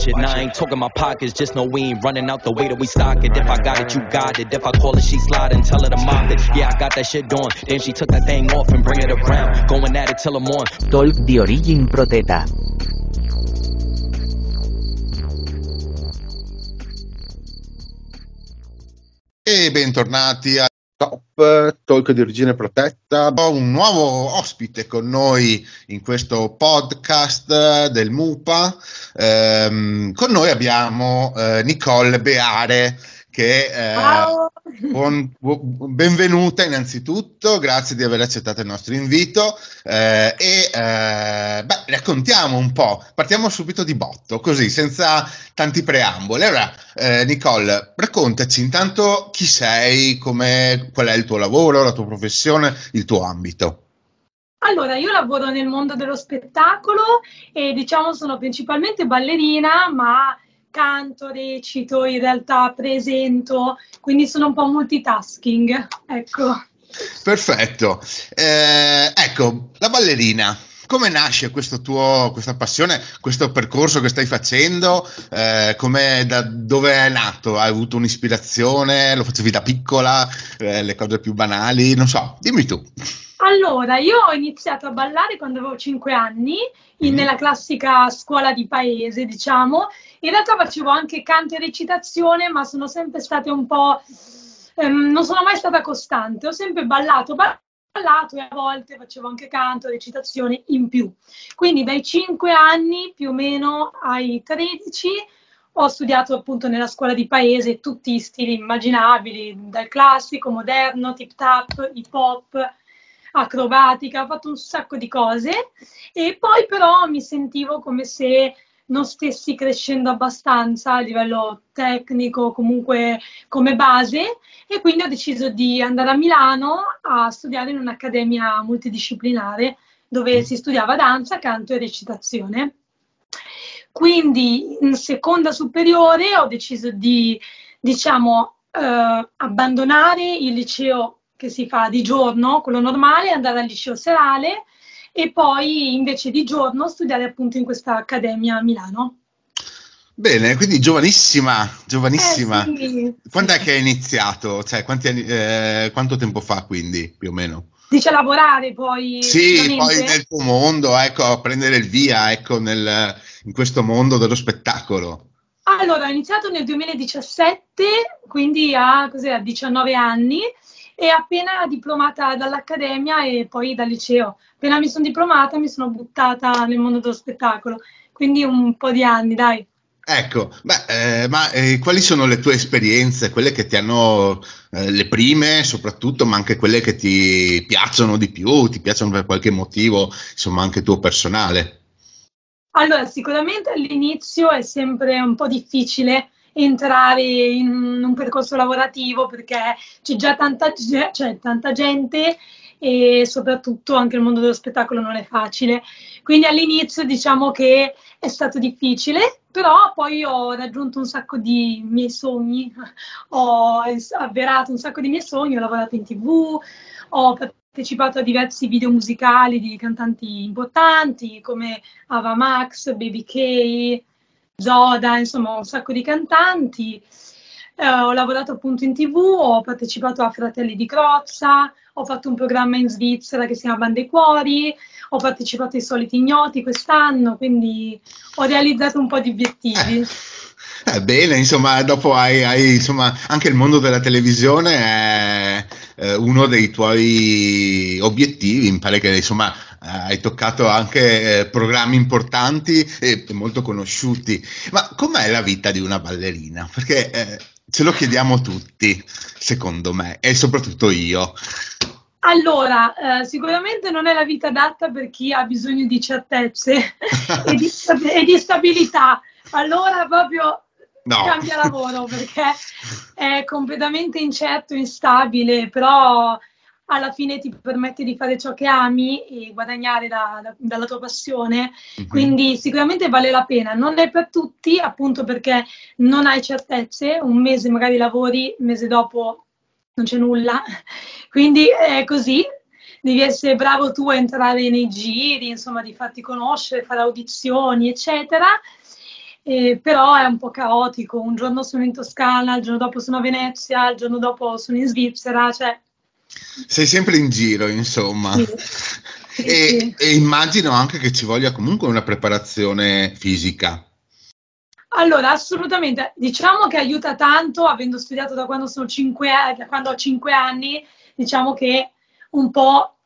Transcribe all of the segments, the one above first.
watch it. Now I ain't talking my pockets, just know we ain't running out the way that we stock it. If I got it, you got it. If I call it, she slide and tell her to mop it. Yeah, I got that shit doing. Then she took that thing off and bring it around. Going at it till I'm on. Talk di Origin Proteta. E bentornati a Top Talk di origine protetta. Ho un nuovo ospite con noi in questo podcast del MUPA. Ehm, con noi abbiamo eh, Nicole Beare che eh, buon, bu- benvenuta innanzitutto, grazie di aver accettato il nostro invito eh, e eh, beh, raccontiamo un po', partiamo subito di botto, così senza tanti preamboli. Allora, eh, Nicole, raccontaci intanto chi sei, qual è il tuo lavoro, la tua professione, il tuo ambito. Allora, io lavoro nel mondo dello spettacolo e diciamo sono principalmente ballerina, ma canto, recito, in realtà presento, quindi sono un po' multitasking, ecco. Perfetto. Eh, ecco, la ballerina, come nasce tuo, questa passione, questo percorso che stai facendo? Eh, da dove è nato? Hai avuto un'ispirazione? Lo facevi da piccola? Eh, le cose più banali? Non so, dimmi tu. Allora, io ho iniziato a ballare quando avevo 5 anni, in, mm. nella classica scuola di paese, diciamo. In realtà facevo anche canto e recitazione, ma sono sempre state un po'... Ehm, non sono mai stata costante, ho sempre ballato, ballato e a volte facevo anche canto e recitazione in più. Quindi dai 5 anni più o meno ai 13 ho studiato appunto nella scuola di paese tutti i stili immaginabili, dal classico, moderno, tip tap, hip hop, acrobatica, ho fatto un sacco di cose. E poi però mi sentivo come se non stessi crescendo abbastanza a livello tecnico, comunque come base, e quindi ho deciso di andare a Milano a studiare in un'accademia multidisciplinare dove si studiava danza, canto e recitazione. Quindi in seconda superiore ho deciso di, diciamo, eh, abbandonare il liceo che si fa di giorno, quello normale, andare al liceo serale e poi invece di giorno studiare appunto in questa accademia a Milano. Bene, quindi giovanissima, giovanissima. Eh, sì. Quando è che hai iniziato? Cioè, anni, eh, quanto tempo fa quindi, più o meno? Dice lavorare poi. Sì, poi nel tuo mondo, ecco, a prendere il via, ecco, nel, in questo mondo dello spettacolo. Allora, ho iniziato nel 2017, quindi a, a 19 anni e appena diplomata dall'accademia e poi dal liceo. Appena mi sono diplomata mi sono buttata nel mondo dello spettacolo, quindi un po' di anni, dai. Ecco, beh, eh, ma eh, quali sono le tue esperienze, quelle che ti hanno, eh, le prime soprattutto, ma anche quelle che ti piacciono di più, ti piacciono per qualche motivo, insomma anche tuo personale? Allora, sicuramente all'inizio è sempre un po' difficile entrare in un percorso lavorativo perché c'è già tanta, cioè, tanta gente e soprattutto anche il mondo dello spettacolo non è facile. Quindi all'inizio diciamo che è stato difficile, però poi ho raggiunto un sacco di miei sogni, ho avverato un sacco di miei sogni, ho lavorato in tv, ho partecipato a diversi video musicali di cantanti importanti come Ava Max, Baby K, Zoda, insomma un sacco di cantanti. Eh, ho lavorato appunto in tv, ho partecipato a Fratelli di Crozza, ho fatto un programma in Svizzera che si chiama Bande Cuori, ho partecipato ai Soliti Ignoti quest'anno, quindi ho realizzato un po' di obiettivi. Eh, bene, insomma, dopo hai, hai, insomma, anche il mondo della televisione è eh, uno dei tuoi obiettivi, mi pare che insomma eh, hai toccato anche eh, programmi importanti e molto conosciuti. Ma com'è la vita di una ballerina? Perché eh, ce lo chiediamo tutti, secondo me, e soprattutto io. Allora, eh, sicuramente non è la vita adatta per chi ha bisogno di certezze e, di, e, di, stabilità. Allora proprio no. cambia lavoro perché è completamente incerto, instabile, però alla fine ti permette di fare ciò che ami e guadagnare da, da, dalla tua passione, mm-hmm. quindi sicuramente vale la pena. Non è per tutti, appunto perché non hai certezze, un mese magari lavori, un mese dopo non c'è nulla, quindi è così. Devi essere bravo tu a entrare nei giri, insomma, di farti conoscere, fare audizioni, eccetera. eh, però è un po' caotico. Un giorno sono in Toscana, il giorno dopo sono a Venezia, il giorno dopo sono in Svizzera, cioè... Sei sempre in giro, insomma. Sì. Sì, E, sì. e immagino anche che ci voglia comunque una preparazione fisica. Allora, assolutamente, diciamo che aiuta tanto, avendo studiato da quando, sono cinque, da quando ho 5 anni, diciamo che un po'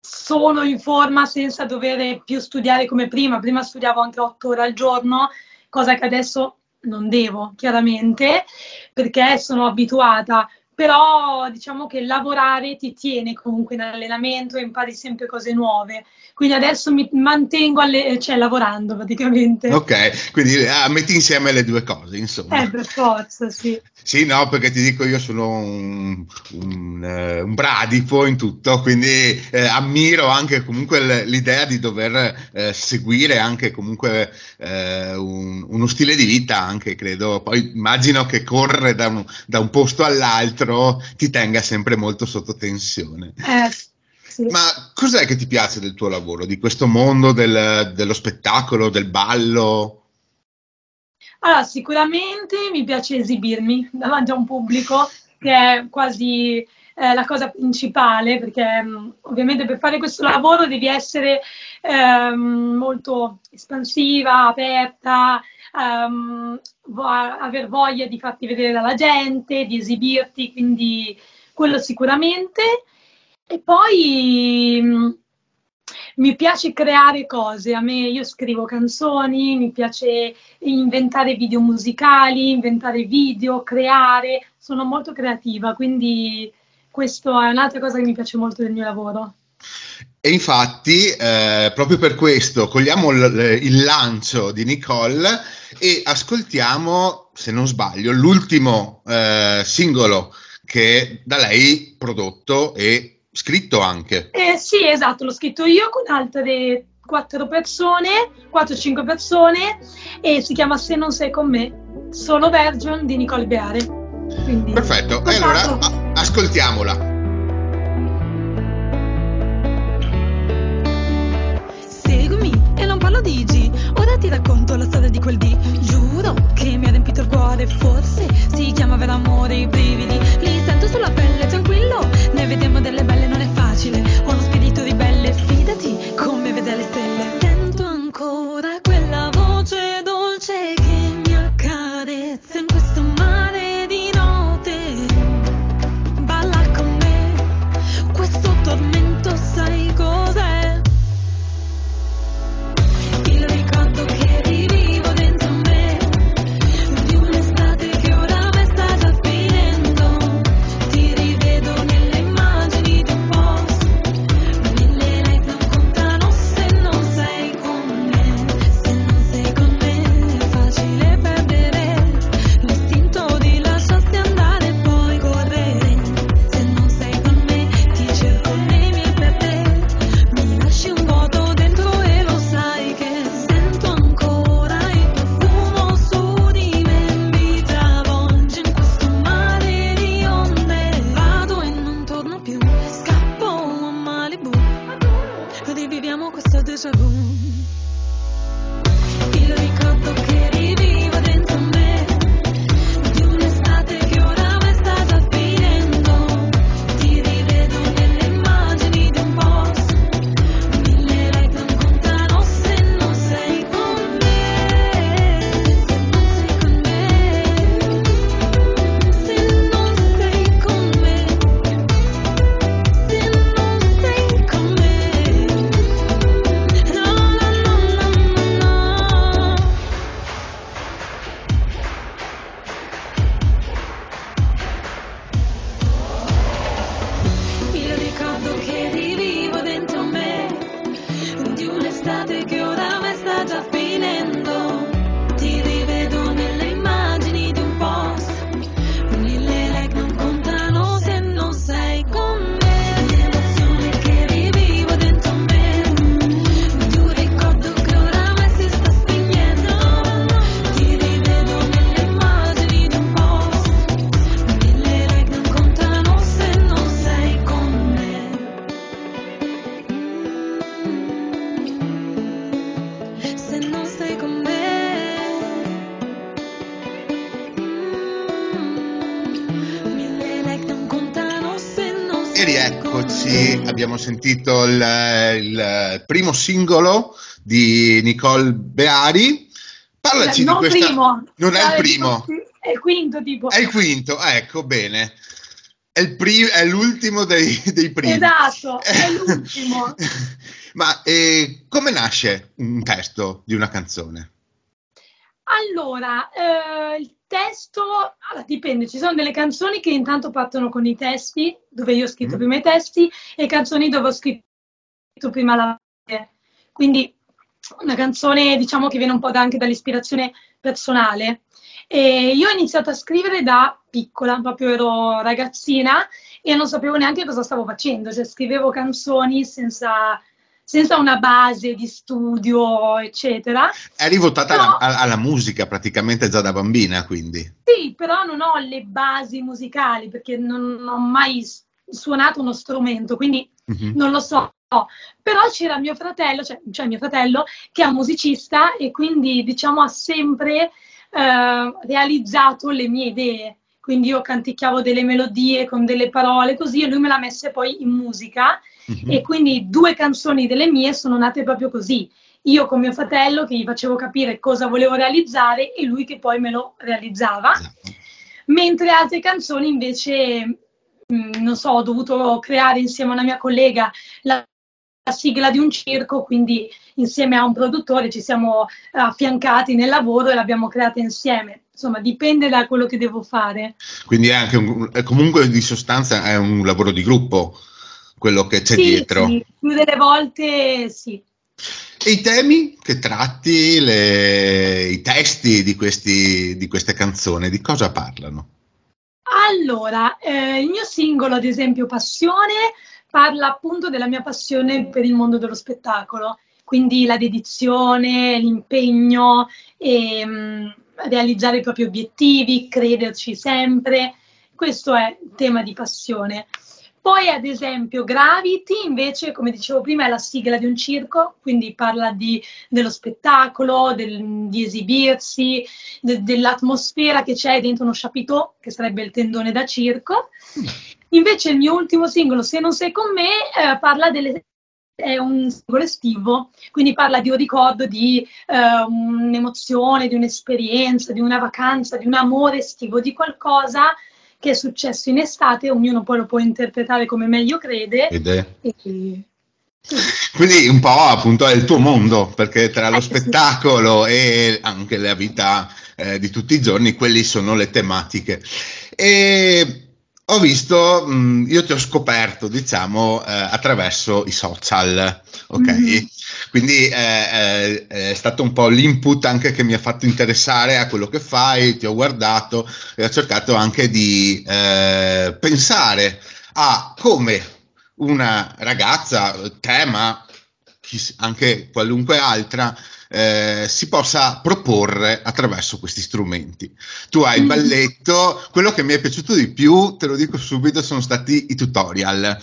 sono in forma senza dover più studiare come prima. Prima studiavo anche 8 ore al giorno, cosa che adesso non devo, chiaramente, perché sono abituata. Però diciamo che lavorare ti tiene comunque in allenamento e impari sempre cose nuove. Quindi adesso mi mantengo alle- cioè, lavorando praticamente. Ok, quindi ah, metti insieme le due cose, insomma. Eh, per forza, sì. Sì, no, perché ti dico, io sono un, un, eh, un bradipo in tutto, quindi eh, ammiro anche comunque l'idea di dover eh, seguire anche comunque eh, un- uno stile di vita, anche credo. Poi immagino che correre da un, da un posto all'altro ti tenga sempre molto sotto tensione. Eh, sì. Ma cos'è che ti piace del tuo lavoro, di questo mondo del- dello spettacolo, del ballo? Allora, sicuramente mi piace esibirmi davanti a un pubblico, che è quasi eh, la cosa principale, perché mh, ovviamente per fare questo lavoro devi essere ehm, molto espansiva, aperta, ehm, vo- aver voglia di farti vedere dalla gente, di esibirti, quindi quello sicuramente. E poi mh, mi piace creare cose, a me io scrivo canzoni, mi piace inventare video musicali, inventare video, creare, sono molto creativa, quindi questo è un'altra cosa che mi piace molto del mio lavoro. E infatti, eh, proprio per questo, cogliamo l- il lancio di Nicole e ascoltiamo, se non sbaglio, l'ultimo eh, singolo che da lei prodotto e scritto anche. Eh, sì, esatto, l'ho scritto io con altre quattro persone, 4-5 persone e si chiama Se non sei con me, solo version di Nicole Beare. Quindi, Perfetto, e allora a- ascoltiamola. Seguimi e non parlo di G. Ora ti racconto la storia di quel D. Giuro che mi ha riempito il cuore. Forse si chiama vero amore i brividi. Li sento sulla pelle tranquillo. Ne vediamo delle belle non è facile. Ho uno spirito ribelle. Fidati come vede le stelle abbiamo sentito il, il primo singolo di Nicole Beari. Parlaci non di questa... primo. Non è il primo. È il quinto tipo. È il quinto, ecco, bene. È, il pri- è l'ultimo dei, dei primi. Esatto, è l'ultimo. Ma eh, come nasce un testo di una canzone? Allora, eh, il testo, allora, dipende, ci sono delle canzoni che intanto partono con i testi, dove io ho scritto Mm. prima i testi, e canzoni dove ho scritto prima la voce. Quindi una canzone, diciamo, che viene un po' da- anche dall'ispirazione personale. E io ho iniziato a scrivere da piccola, proprio ero ragazzina e non sapevo neanche cosa stavo facendo, cioè scrivevo canzoni senza, senza una base di studio, eccetera. Eri votata No. alla, alla- musica praticamente già da bambina, quindi. Sì, però non ho le basi musicali perché non, ho mai suonato uno strumento, quindi Mhm. non lo so. Però c'era mio fratello, cioè, cioè mio fratello, che è un musicista e quindi diciamo ha sempre eh, realizzato le mie idee. Quindi io canticchiavo delle melodie con delle parole così e lui me l'ha messe poi in musica Mhm. e quindi due canzoni delle mie sono nate proprio così. Io con mio fratello che gli facevo capire cosa volevo realizzare e lui che poi me lo realizzava. Esatto. Mentre altre canzoni invece, mh, non so, ho dovuto creare insieme a una mia collega la, la sigla di un circo, quindi insieme a un produttore ci siamo affiancati nel lavoro e l'abbiamo creata insieme. Insomma, dipende da quello che devo fare. Quindi è anche un, comunque di sostanza è un lavoro di gruppo quello che c'è Sì, dietro. sì, più delle volte sì. E i temi che tratti, le- i testi di, questi, di queste canzoni, di cosa parlano? Allora, eh, il mio singolo, ad esempio, Passione, parla appunto della mia passione per il mondo dello spettacolo, quindi la dedizione, l'impegno, e, mh, realizzare i propri obiettivi, crederci sempre. Questo è il tema di passione. Poi, ad esempio, Gravity, invece, come dicevo prima, è la sigla di un circo, quindi parla di- dello spettacolo, del- di esibirsi, de- dell'atmosfera che c'è dentro uno chapiteau, che sarebbe il tendone da circo. Invece il mio ultimo singolo, Se non sei con me, eh, parla delle... è un singolo estivo, quindi parla di un ricordo, di eh, un'emozione, di un'esperienza, di una vacanza, di un amore estivo, di qualcosa che è successo in estate, ognuno poi lo può interpretare come meglio crede. Ed è- E- Quindi un po' appunto è il tuo mondo, perché tra lo Eh, sì. spettacolo e anche la vita eh, di tutti i giorni, quelli sono le tematiche. E ho visto, mh, io ti ho scoperto, diciamo, eh, attraverso i social, ok? Mhm. Quindi eh, eh, è stato un po' l'input anche che mi ha fatto interessare a quello che fai, ti ho guardato e ho cercato anche di eh, pensare a come una ragazza, te, ma chi- anche qualunque altra, eh, si possa proporre attraverso questi strumenti. Tu hai il Mm. balletto, quello che mi è piaciuto di più, te lo dico subito, sono stati i tutorial.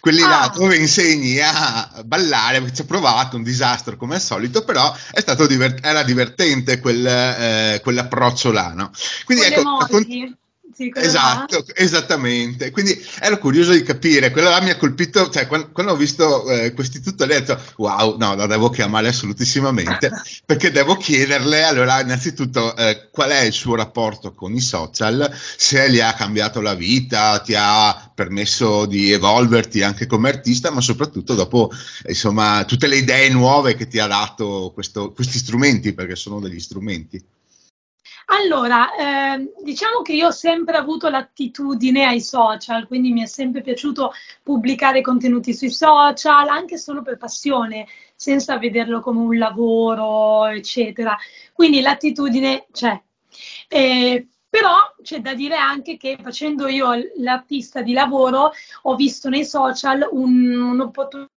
Quelli là Ah. dove insegni a ballare, perché ci ho provato, un disastro come al solito, però è stato divert- era divertente quel, eh, quell'approccio là, no? Quindi Con le ecco, là. Esatto, esattamente. Quindi ero curioso di capire, quello là mi ha colpito, cioè quan- quando, ho visto eh, questi tutorial ho detto wow, no, la devo chiamare assolutissimamente, perché devo chiederle allora innanzitutto eh, qual è il suo rapporto con i social, se gli ha cambiato la vita, ti ha permesso di evolverti anche come artista, ma soprattutto dopo insomma tutte le idee nuove che ti ha dato questo- questi strumenti, perché sono degli strumenti. Allora, ehm, diciamo che io ho sempre avuto l'attitudine ai social, quindi mi è sempre piaciuto pubblicare contenuti sui social, anche solo per passione, senza vederlo come un lavoro, eccetera. Quindi l'attitudine c'è. Eh, però c'è da dire anche che facendo io l'artista di lavoro ho visto nei social un- un'opportunità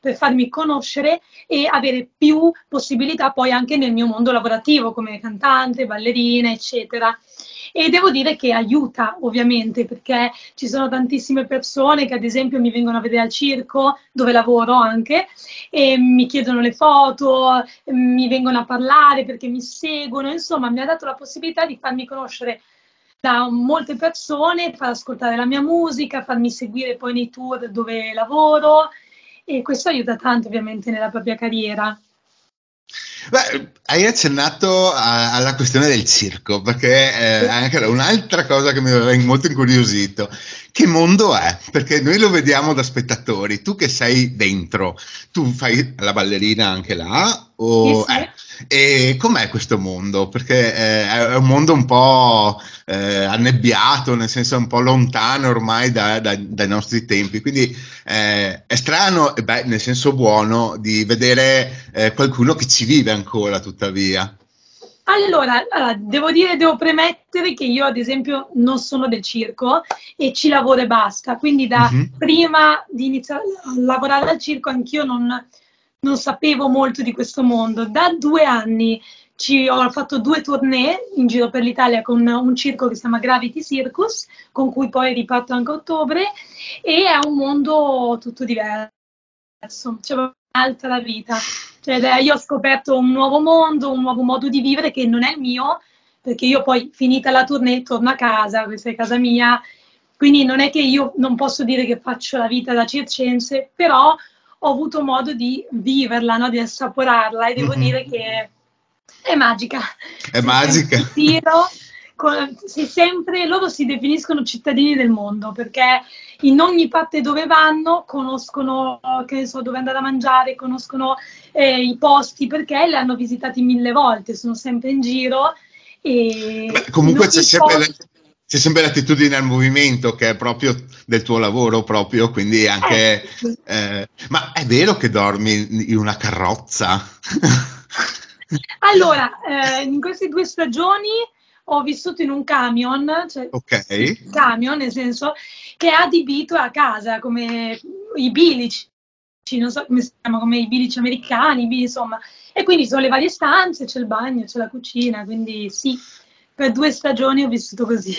per farmi conoscere e avere più possibilità poi anche nel mio mondo lavorativo come cantante, ballerina, eccetera. E devo dire che aiuta ovviamente perché ci sono tantissime persone che ad esempio mi vengono a vedere al circo dove lavoro anche e mi chiedono le foto, mi vengono a parlare perché mi seguono, insomma mi ha dato la possibilità di farmi conoscere da molte persone, far ascoltare la mia musica, farmi seguire poi nei tour dove lavoro e questo aiuta tanto ovviamente nella propria carriera. Beh, hai accennato a, alla questione del circo, perché eh, anche un'altra cosa che mi aveva molto incuriosito. Che mondo è? Perché noi lo vediamo da spettatori, tu che sei dentro, tu fai la ballerina anche là? O, Sì, sì. eh, e com'è questo mondo? Perché eh, è un mondo un po' eh, annebbiato, nel senso un po' lontano ormai da- da- dai nostri tempi. Quindi eh, è strano, beh, nel senso buono, di vedere eh, qualcuno che ci vive ancora, tuttavia. Allora, allora, devo dire, devo premettere che io ad esempio non sono del circo e ci lavoro e basta, quindi da Mhm. prima di iniziare a lavorare al circo anch'io non, non sapevo molto di questo mondo. Da due anni ci ho fatto due tournée in giro per l'Italia con un circo che si chiama Gravity Circus, con cui poi riparto anche a ottobre, e è un mondo tutto diverso, c'è un'altra vita. Cioè, io ho scoperto un nuovo mondo, un nuovo modo di vivere che non è il mio, perché io poi finita la tournée torno a casa, questa è casa mia, quindi non è che io non posso dire che faccio la vita da circense, però ho avuto modo di viverla, no? di assaporarla e devo Mhm. dire che è magica. È magica. giro, con- sei sempre, loro si definiscono cittadini del mondo perché in ogni parte dove vanno conoscono che ne so, dove andare a mangiare, conoscono eh, i posti perché li hanno visitati mille volte, sono sempre in giro. E Beh, comunque c'è sempre, posto- la- c'è sempre l'attitudine al movimento che è proprio del tuo lavoro, proprio, quindi anche... Eh, eh, ma è vero che dormi in una carrozza? Allora, eh, in queste due stagioni ho vissuto in un camion, cioè ok. camion nel senso che è adibito a casa come i bilici, non so come si chiama, come i bilici americani, i bilici, insomma. E quindi sono le varie stanze, c'è il bagno, c'è la cucina, quindi sì, per due stagioni ho vissuto così.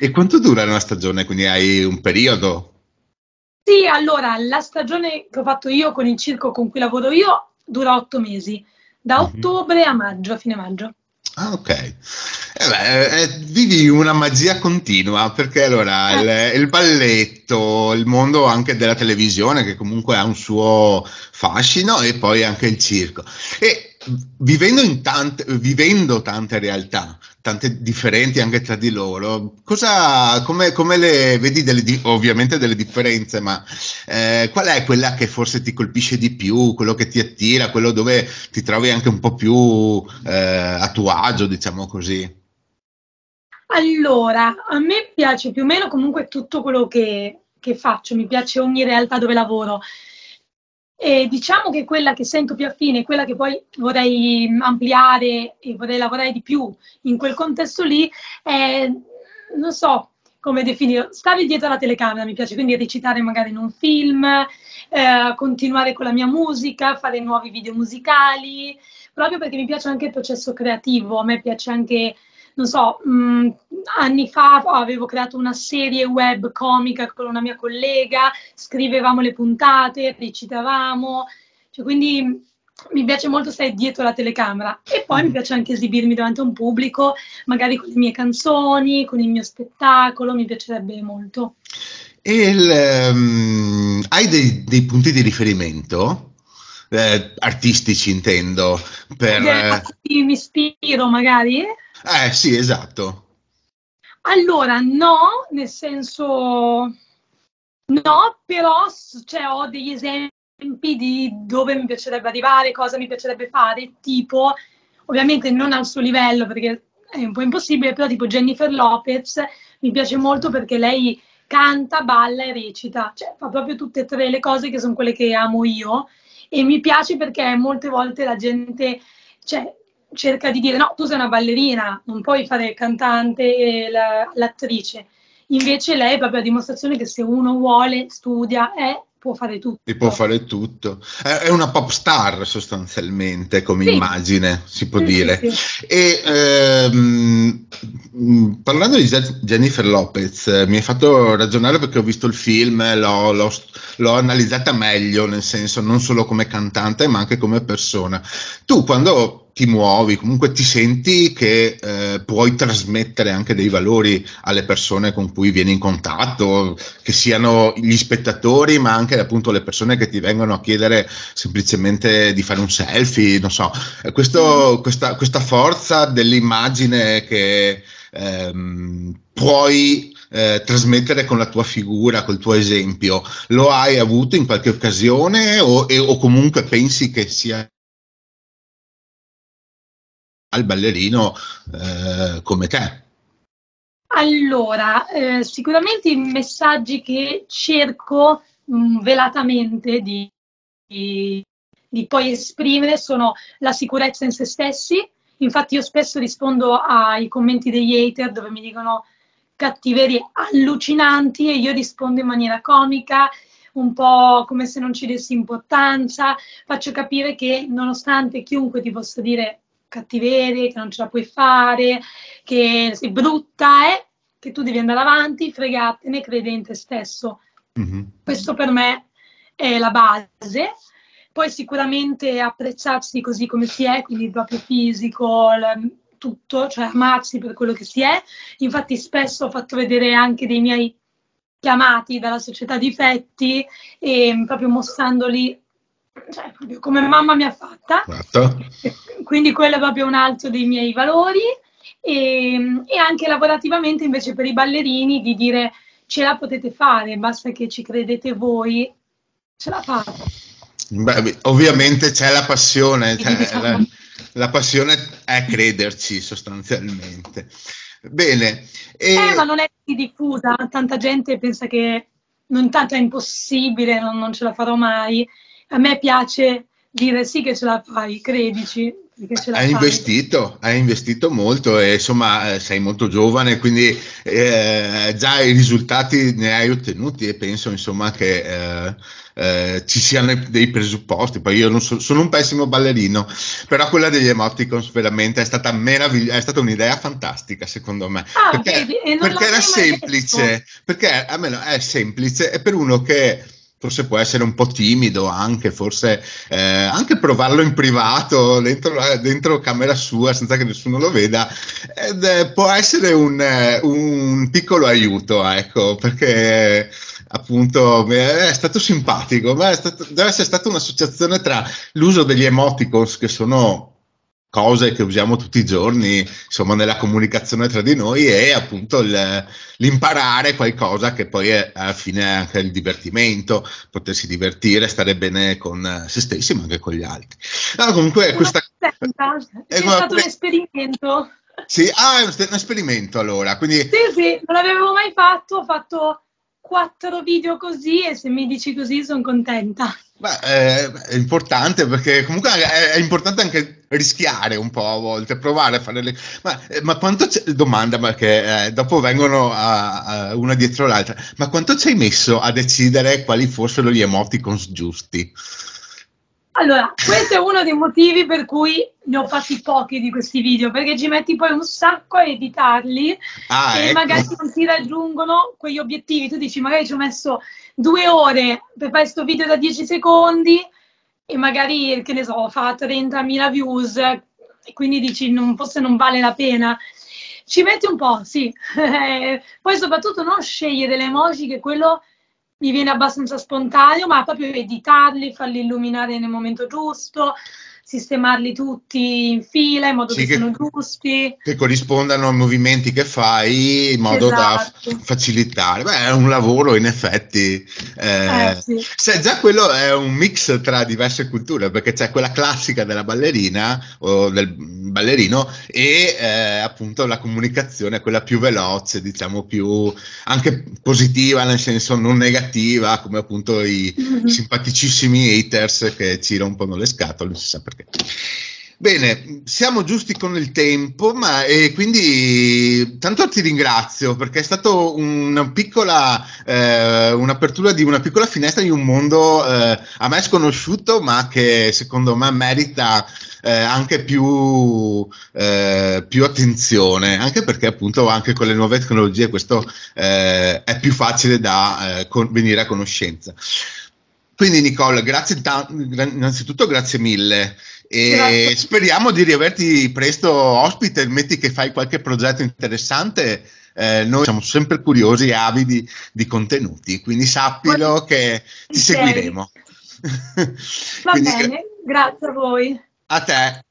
E quanto dura una stagione? Quindi hai un periodo? Sì, allora, la stagione che ho fatto io con il circo con cui lavoro io dura otto mesi, da Mhm. ottobre a maggio, a fine maggio. Ah, ok. Eh beh, eh, vivi una magia continua perché allora il, il balletto, il mondo anche della televisione che comunque ha un suo fascino e poi anche il circo. E vivendo, in tante, vivendo tante realtà, tante differenti anche tra di loro, cosa, come, come le vedi delle, ovviamente delle differenze, ma eh, qual è quella che forse ti colpisce di più, quello che ti attira, quello dove ti trovi anche un po' più eh, a tuo agio, diciamo così? Allora, a me piace più o meno comunque tutto quello che, che faccio, mi piace ogni realtà dove lavoro. E diciamo che quella che sento più affine, quella che poi vorrei ampliare e vorrei lavorare di più in quel contesto lì, è, non so come definire, stare dietro alla telecamera mi piace, quindi recitare magari in un film, eh, continuare con la mia musica, fare nuovi video musicali, proprio perché mi piace anche il processo creativo, a me piace anche non so, mh, anni fa avevo creato una serie web comica con una mia collega, scrivevamo le puntate, recitavamo, cioè, quindi mi piace molto stare dietro la telecamera e poi mi piace anche esibirmi davanti a un pubblico, magari con le mie canzoni, con il mio spettacolo, mi piacerebbe molto. E il, ehm, hai dei, dei punti di riferimento? Eh, artistici intendo, per... Sì, mi ispiro magari? Eh sì, esatto. Allora, no, nel senso no, però cioè, ho degli esempi di dove mi piacerebbe arrivare, cosa mi piacerebbe fare, tipo, ovviamente non al suo livello perché è un po' impossibile, però tipo Jennifer Lopez mi piace molto perché lei canta, balla e recita, cioè fa proprio tutte e tre le cose che sono quelle che amo io e mi piace perché molte volte la gente, cioè, cerca di dire no, tu sei una ballerina, non puoi fare il cantante e la- l'attrice. Invece lei è proprio la dimostrazione che se uno vuole, studia e può fare tutto. E può fare tutto. È, è una pop star sostanzialmente, come Sì. immagine, si può Sì, dire. sì. E ehm, parlando di Je- Jennifer Lopez, mi hai fatto ragionare perché ho visto il film, l'ho, l'ho- l'ho analizzata meglio, nel senso non solo come cantante, ma anche come persona. Tu quando ti muovi, comunque ti senti che eh, puoi trasmettere anche dei valori alle persone con cui vieni in contatto, che siano gli spettatori, ma anche appunto le persone che ti vengono a chiedere semplicemente di fare un selfie, non so, questo, questa, questa, forza dell'immagine che ehm, puoi eh, trasmettere con la tua figura, col tuo esempio, lo hai avuto in qualche occasione o, e, o comunque pensi che sia al ballerino eh, come te? Allora, eh, sicuramente i messaggi che cerco mh, mm, velatamente di, di, di, poi esprimere sono la sicurezza in se stessi. Infatti io spesso rispondo ai commenti degli hater dove mi dicono cattiverie allucinanti e io rispondo in maniera comica, un po' come se non ci dessi importanza, faccio capire che nonostante chiunque ti possa dire cattiverie, che non ce la puoi fare, che sei brutta, è che tu devi andare avanti, fregatene, crede in te stesso. Mm-hmm. Questo per me è la base. Poi sicuramente apprezzarsi così come si è, quindi il proprio fisico, l- tutto, cioè amarsi per quello che si è. Infatti spesso ho fatto vedere anche dei miei chiamati dalla società difetti e proprio mostrandoli cioè, proprio come mamma mi ha fatta. Esatto. Quindi quello è proprio un altro dei miei valori. E, e, anche lavorativamente invece per i ballerini di dire ce la potete fare, basta che ci credete voi, ce la fate. Beh, ovviamente c'è la passione, cioè, diciamo. la, la, passione è crederci sostanzialmente. Bene. E... Eh, ma non è diffusa, tanta gente pensa che non tanto è impossibile, non, non ce la farò mai a me piace dire sì che ce la fai, credici. Hai investito, hai investito molto e insomma eh, sei molto giovane, quindi eh, già i risultati ne hai ottenuti e penso insomma che eh, eh, ci siano dei presupposti. Poi io so, sono un pessimo ballerino, però quella degli emoticons veramente è stata meravigliosa, è stata un'idea fantastica secondo me. Ah, perché, perché era semplice, perché a me è semplice e per uno che forse può essere un po' timido anche, forse eh, anche provarlo in privato, dentro, dentro, camera sua, senza che nessuno lo veda, ed, eh, può essere un, eh, un, piccolo aiuto, ecco, perché appunto è stato simpatico, ma stato, deve essere stata un'associazione tra l'uso degli emoticons che sono cose che usiamo tutti i giorni, insomma, nella comunicazione tra di noi e appunto il, l'imparare qualcosa che poi è alla fine è anche il divertimento, potersi divertire, stare bene con se stessi ma anche con gli altri. No, comunque questa... È, è stato un esperimento. Sì, ah, è un, un esperimento allora, quindi... Sì, sì, non l'avevo mai fatto, ho fatto quattro video così e se mi dici così sono contenta. Beh, è, è importante perché comunque è, è, importante anche rischiare un po' a volte, provare a fare le... Ma, eh, ma quanto c'è... Domanda perché eh, dopo vengono a, a una dietro l'altra. Ma quanto ci hai messo a decidere quali fossero gli emoticons giusti? Allora, questo è uno dei motivi per cui ne ho fatti pochi di questi video, perché ci metti poi un sacco a editarli ah, e ecco. magari non si raggiungono quegli obiettivi. Tu dici, magari ci ho messo due ore per fare questo video da 10 secondi e magari, che ne so, fa 30.000 views quindi dici, non, forse non vale la pena. Ci metti un po', sì. poi soprattutto non scegliere le emoji, che quello mi viene abbastanza spontaneo, ma proprio editarli, farli illuminare nel momento giusto, sistemarli tutti in fila in modo sì, che, che, siano giusti. Che corrispondano ai movimenti che fai in modo esatto. da facilitare. Beh, è un lavoro in effetti. Eh, eh, sì. se già quello è un mix tra diverse culture, perché c'è quella classica della ballerina o del ballerino e eh, appunto la comunicazione, quella più veloce, diciamo più anche positiva, nel senso non negativa, come appunto i mm-hmm. simpaticissimi haters che ci rompono le scatole, non si sa perché perché. Bene, siamo giusti con il tempo, ma e quindi tanto ti ringrazio perché è stata una piccola, eh, un'apertura di una piccola finestra di un mondo eh, a me sconosciuto, ma che secondo me merita eh, anche più, eh, più, attenzione, anche perché appunto anche con le nuove tecnologie questo eh, è più facile da eh, con- venire a conoscenza. Quindi Nicole, grazie innanzitutto grazie mille e Grazie. speriamo di riaverti presto ospite, metti che fai qualche progetto interessante, eh, noi siamo sempre curiosi e avidi di contenuti, quindi sappilo che ti seguiremo. Va Quindi bene, grazie a voi. a te.